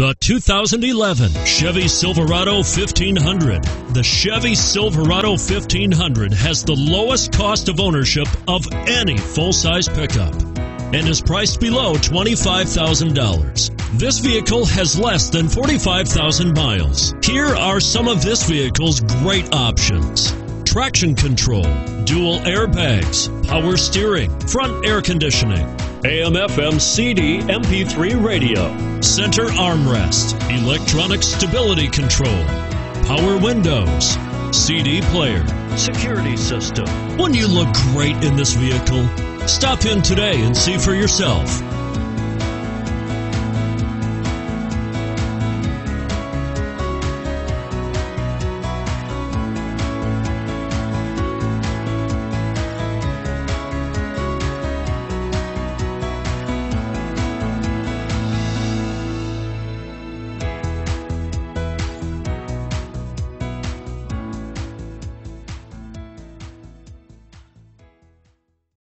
The 2011 Chevy Silverado 1500. The Chevy Silverado 1500 has the lowest cost of ownership of any full-size pickup and is priced below $25,000. This vehicle has less than 45,000 miles. Here are some of this vehicle's great options. Traction control, dual airbags, power steering, front air conditioning, AM FM CD MP3 radio, center armrest, electronic stability control, power windows, CD player, security system. Wouldn't you look great in this vehicle? Stop in today and see for yourself.